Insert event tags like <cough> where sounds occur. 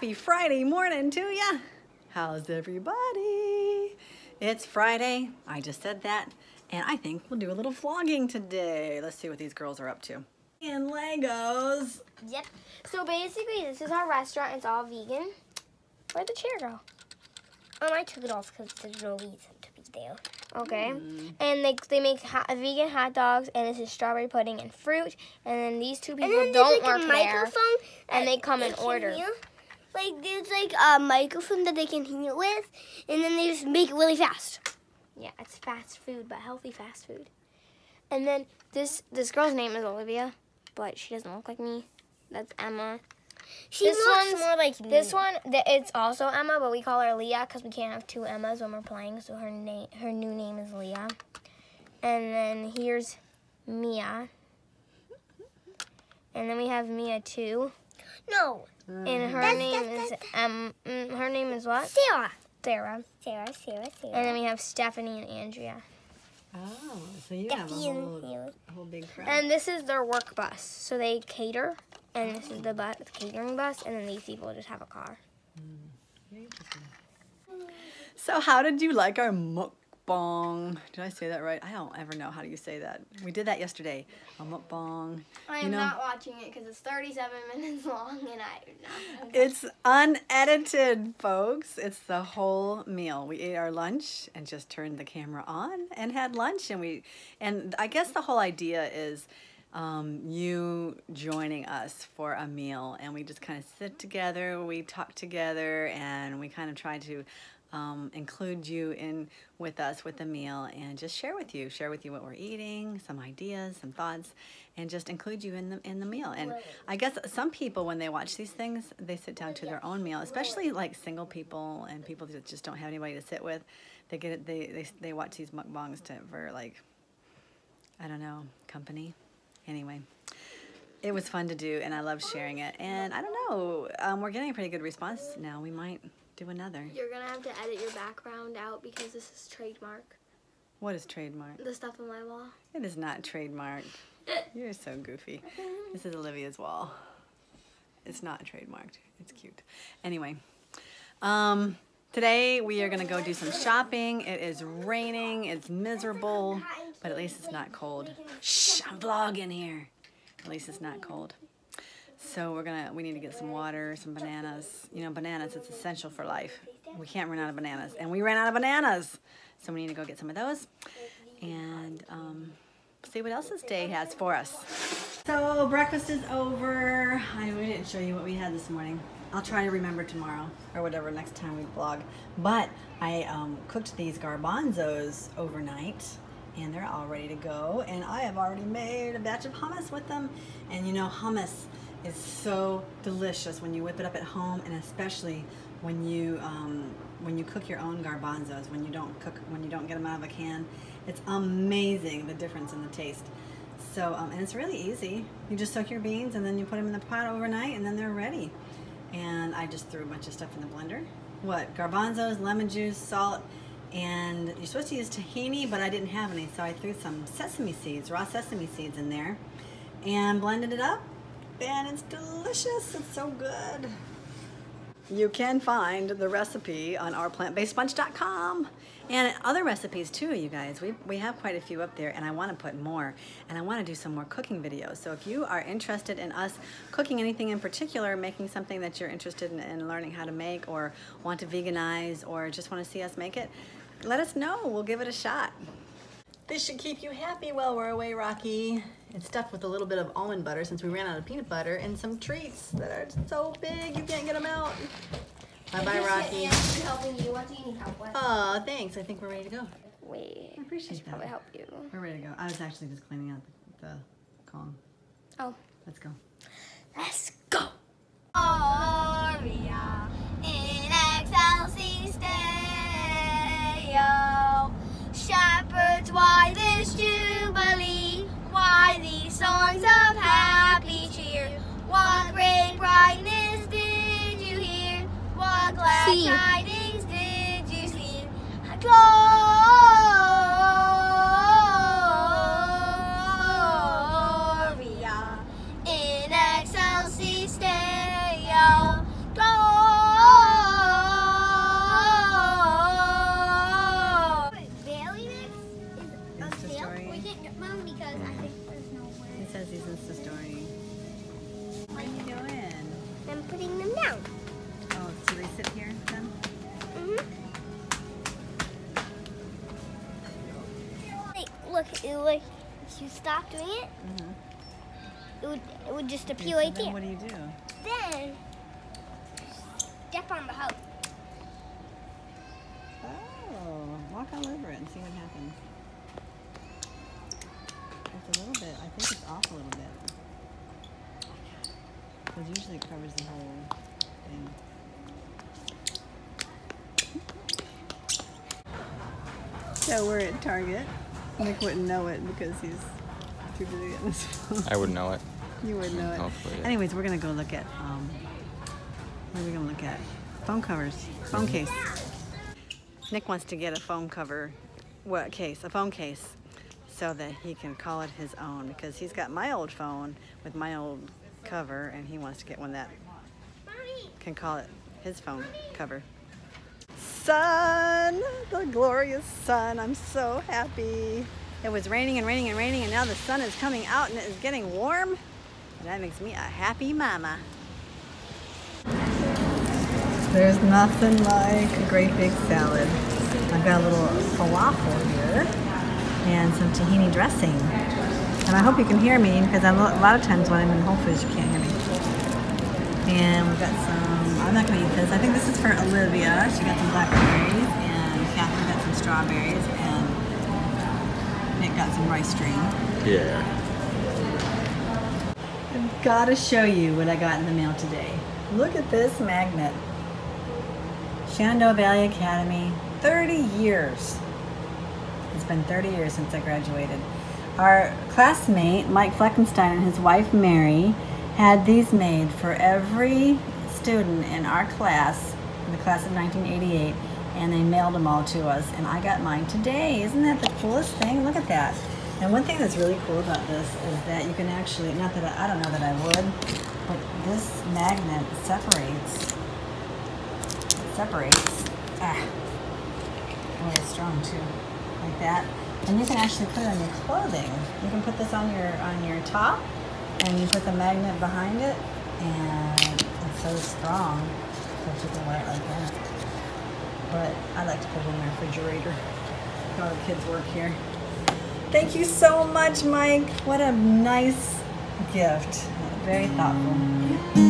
Happy Friday morning to ya. How's everybody? It's Friday. I just said that. And I think we'll do a little vlogging today. Let's see what these girls are up to. And Legos. Yep. So basically, this is our restaurant. It's all vegan. Where'd the chair go? Oh, I took it off because there's no reason to be there. Okay. Mm. And they, they make hot, vegan hot dogs, and this is strawberry pudding and fruit. And then these two people And then don't there's like work a there, microphone and they come in order. hear. Like there's like a microphone that they can hear with, and then they just make it really fast. Yeah, it's fast food, but healthy fast food. And then this this girl's name is Olivia, but she doesn't look like me. That's Emma. She This looks one's- more like me. This one, th- it's also Emma, but we call her Leah because we can't have two Emmas when we're playing. So her name, her new name is Leah. And then here's Mia. And then we have Mia too, no, and her That's- name that's- is um, mm, her name is what? Sarah. Sarah. Sarah, Sarah, Sarah. And then we have Stephanie and Andrea. Oh, so you have a Duffy and whole, a whole big crowd. And this is their work bus. So they cater, and this is the bus, the catering bus, and then these people just have a car. Very interesting. So how did you like our mukbang? Did I say that right? I don't ever know how do you say that. We did that yesterday. A mukbang. I You am know- not watching it because it's 37 minutes <laughs> long, and I. It's unedited, folks. It's the whole meal. We ate our lunch and just turned the camera on and had lunch. And we, and I guess the whole idea is um, you joining us for a meal, and we just kind of sit together, we talk together, and we kind of try to um, include you in with us with the meal and just share with you, share with you what we're eating, some ideas, some thoughts, and just include you in the in the meal. And I guess some people, when they watch these things, they sit down to their own meal, especially like single people and people that just don't have anybody to sit with. They get it. They they, they watch these mukbangs to for like I don't know company. Anyway. It was fun to do, and I love sharing it. And I don't know, um, we're getting a pretty good response now. We might do another. You're gonna have to edit your background out because this is trademark. What is trademark? The stuff on my wall. It is not trademarked. <laughs> You're so goofy. <laughs> This is Olivia's wall. It's not trademarked. It's cute. Anyway, um, today we are gonna go do some shopping. It is raining. It's miserable, but at least it's not cold. Shh! I'm vlogging here. At least it's not cold. So we're gonna. We need to get some water, some bananas. You know, bananas. It's essential for life. We can't run out of bananas, and we ran out of bananas. So we need to go get some of those, and um, see what else this day has for us. So breakfast is over. I we didn't show you what we had this morning. I'll try to remember tomorrow or whatever next time we vlog. But I um, cooked these garbanzos overnight and they're all ready to go. And I have already made a batch of hummus with them. And you know, hummus is so delicious when you whip it up at home and especially when you um, when you cook your own garbanzos, when you don't cook, when you don't get them out of a can. It's amazing the difference in the taste. So, um, and it's really easy. You just soak your beans and then you put them in the pot overnight and then they're ready. And I just threw a bunch of stuff in the blender. What? Garbanzos, lemon juice, salt, and you're supposed to use tahini, but I didn't have any, so I threw some sesame seeds, raw sesame seeds in there, and blended it up, and it's delicious. It's so good. You can find the recipe on our plantbasedbunch.com and other recipes too, you guys. We, we have quite a few up there and I want to put more and I want to do some more cooking videos. So if you are interested in us cooking anything in particular, making something that you're interested in, in learning how to make or want to veganize or just want to see us make it, let us know. We'll give it a shot. This should keep you happy while we're away, Rocky. It's stuffed with a little bit of almond butter since we ran out of peanut butter and some treats that are so big you can't get them out. Bye-bye, Rocky. helping you. What do you need help with? Aw, thanks. I think we're ready to go. Wait. I appreciate Probably that. help you. We're ready to go. I was actually just cleaning out the, the Kong. Oh. Let's go. Let's go. Aria in Excelsis Deo. Look, it, like if you stop doing it, Mm-hmm. it would it would just appear so right then there. what do you do? Then step on the hose. Oh, walk all over it and see what happens. It's a little bit, I think it's off a little bit. Because usually it covers the whole thing. <laughs> So we're at Target. Nick wouldn't know it because he's too busy on his phone. I would know it. You would know it. Hopefully, yeah. Anyways, we're gonna go look at um, what are we gonna look at? Phone covers, phone case. Nick wants to get a phone cover, what case? A phone case, so that he can call it his own because he's got my old phone with my old cover, and he wants to get one that can call it his phone cover. Sun, the glorious sun. I'm so happy. It was raining and raining and raining, and now the sun is coming out and it is getting warm. And that makes me a happy mama. There's nothing like a great big salad. I've got a little falafel here and some tahini dressing. And I hope you can hear me because a a lot of times when I'm in Whole Foods, you can't hear me. And we've got some, I'm not going to eat this. I think this is for Olivia. She got some blackberries and Catherine got some strawberries and Nick got some rice string. Yeah. I've got to show you what I got in the mail today. Look at this magnet. Shenandoah Valley Academy, 30 years. It's been 30 years since I graduated. Our classmate, Mike Fleckenstein, and his wife, Mary, had these made for every student in our class, in the class of 1988, and they mailed them all to us, and I got mine today. Isn't that the coolest thing? Look at that. And one thing that's really cool about this is that you can actually, not that I, I don't know that I would, but this magnet separates, separates, ah, oh, it's strong too, like that. And you can actually put it on your clothing. You can put this on your, on your top, and you put the magnet behind it, and it's so strong that you can wear it like that. But I like to put it in my refrigerator. All the kids work here. Thank you so much, Mike. What a nice gift. Very thoughtful.